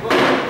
Whoa.